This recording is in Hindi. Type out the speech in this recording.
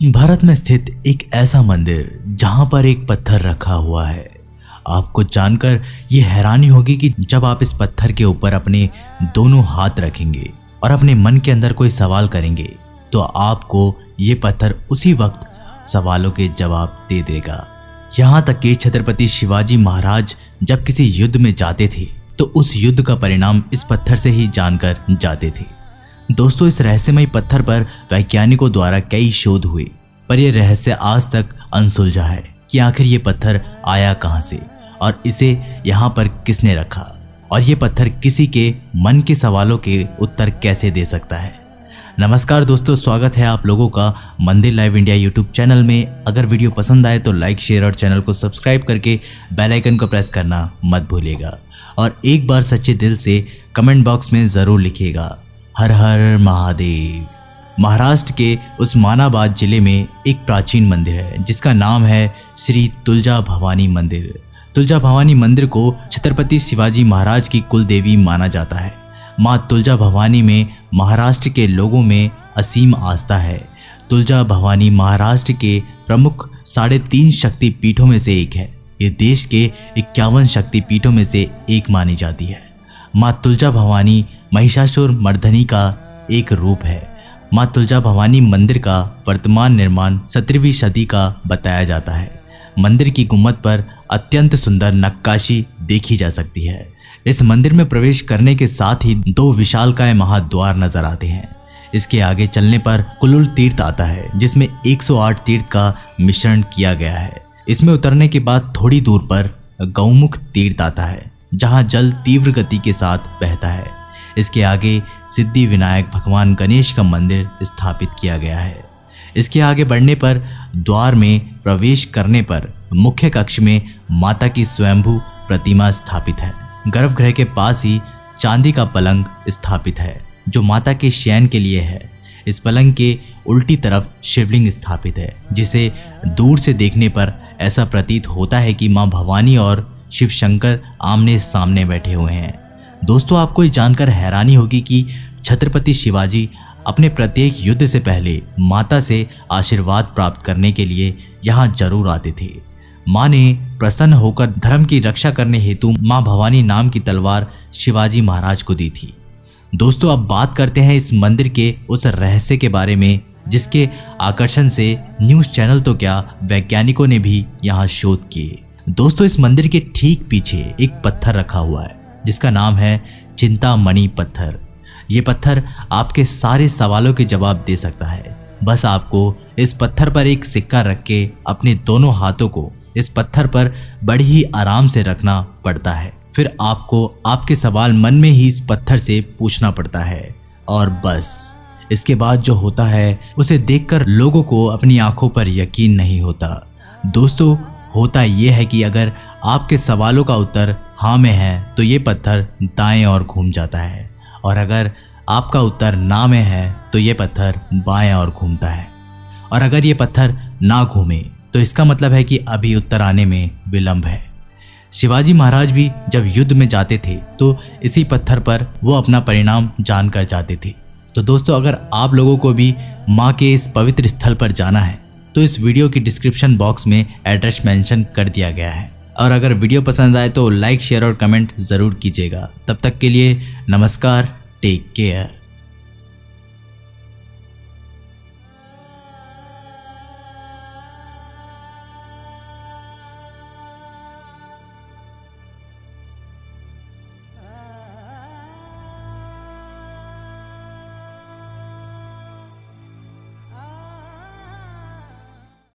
भारत में स्थित एक ऐसा मंदिर जहाँ पर एक पत्थर रखा हुआ है। आपको जानकर ये हैरानी होगी कि जब आप इस पत्थर के ऊपर अपने दोनों हाथ रखेंगे और अपने मन के अंदर कोई सवाल करेंगे तो आपको ये पत्थर उसी वक्त सवालों के जवाब दे देगा। यहाँ तक कि छत्रपति शिवाजी महाराज जब किसी युद्ध में जाते थे तो उस युद्ध का परिणाम इस पत्थर से ही जानकर जाते थे। दोस्तों, इस रहस्यमय पत्थर पर वैज्ञानिकों द्वारा कई शोध हुए, पर यह रहस्य आज तक अनसुलझा है कि आखिर ये पत्थर आया कहाँ से और इसे यहाँ पर किसने रखा और ये पत्थर किसी के मन के सवालों के उत्तर कैसे दे सकता है। नमस्कार दोस्तों, स्वागत है आप लोगों का मंदिर लाइव इंडिया यूट्यूब चैनल में। अगर वीडियो पसंद आए तो लाइक, शेयर और चैनल को सब्सक्राइब करके बेल आइकन को प्रेस करना मत भूलिएगा और एक बार सच्चे दिल से कमेंट बॉक्स में ज़रूर लिखिएगा। हर हर महादेव। महाराष्ट्र के उस्मानाबाद ज़िले में एक प्राचीन मंदिर है, जिसका नाम है श्री तुलजा भवानी मंदिर। तुलजा भवानी मंदिर को छत्रपति शिवाजी महाराज की कुल देवी माना जाता है। माँ तुलजा भवानी में महाराष्ट्र के लोगों में असीम आस्था है। तुलजा भवानी महाराष्ट्र के प्रमुख साढ़े तीन शक्ति पीठों में से एक है। ये देश के इक्यावन शक्ति पीठों में से एक मानी जाती है। माँ तुलजा भवानी महिषासुर मर्दनी का एक रूप है। माँ तुलजा भवानी मंदिर का वर्तमान निर्माण सत्रहवीं सदी का बताया जाता है। मंदिर की गुम्मत पर अत्यंत सुंदर नक्काशी देखी जा सकती है। इस मंदिर में प्रवेश करने के साथ ही दो विशालकाय महाद्वार नज़र आते हैं। इसके आगे चलने पर कुलुल तीर्थ आता है, जिसमें 108 तीर्थ का मिश्रण किया गया है। इसमें उतरने के बाद थोड़ी दूर पर गौमुख तीर्थ आता है। जहाँ जल तीव्र गति के साथ बहता है। इसके आगे सिद्धि विनायक भगवान गणेश का मंदिर स्थापित किया गया है। इसके आगे बढ़ने पर, द्वार में प्रवेश करने पर मुख्य कक्ष में माता की स्वयंभू प्रतिमा स्थापित है। गर्भगृह के पास ही चांदी का पलंग स्थापित है, जो माता के शयन के लिए है। इस पलंग के उल्टी तरफ़ शिवलिंग स्थापित है, जिसे दूर से देखने पर ऐसा प्रतीत होता है कि माँ भवानी और शिव शंकर आमने सामने बैठे हुए हैं। दोस्तों, आपको ये जानकर हैरानी होगी कि छत्रपति शिवाजी अपने प्रत्येक युद्ध से पहले माता से आशीर्वाद प्राप्त करने के लिए यहाँ ज़रूर आते थे। माँ ने प्रसन्न होकर धर्म की रक्षा करने हेतु माँ भवानी नाम की तलवार शिवाजी महाराज को दी थी। दोस्तों, अब बात करते हैं इस मंदिर के उस रहस्य के बारे में, जिसके आकर्षण से न्यूज़ चैनल तो क्या वैज्ञानिकों ने भी यहाँ शोध किए। दोस्तों, इस मंदिर के ठीक पीछे एक पत्थर रखा हुआ है, जिसका नाम है चिंतामणि पत्थर। ये पत्थर आपके सारे सवालों के जवाब दे सकता है। बस आपको इस पत्थर पर एक सिक्का रख के अपने दोनों हाथों को इस पत्थर पर बड़ी ही आराम से रखना पड़ता है। फिर आपको आपके सवाल मन में ही इस पत्थर से पूछना पड़ता है। और बस, इसके बाद जो होता है, उसे देखकर लोगों को अपनी आँखों पर यकीन नहीं होता। दोस्तों होता यह है कि अगर आपके सवालों का उत्तर हाँ में है तो ये पत्थर दाएँ और घूम जाता है। और अगर आपका उत्तर ना में है तो ये पत्थर बाएँ और घूमता है। और अगर ये पत्थर ना घूमे तो इसका मतलब है कि अभी उत्तर आने में विलंब है। शिवाजी महाराज भी जब युद्ध में जाते थे तो इसी पत्थर पर वो अपना परिणाम जानकर जाते थे। तो दोस्तों, अगर आप लोगों को भी माँ के इस पवित्र स्थल पर जाना है तो इस वीडियो की डिस्क्रिप्शन बॉक्स में एड्रेस मेंशन कर दिया गया है। और अगर वीडियो पसंद आए तो लाइक, शेयर और कमेंट ज़रूर कीजिएगा। तब तक के लिए नमस्कार, टेक केयर।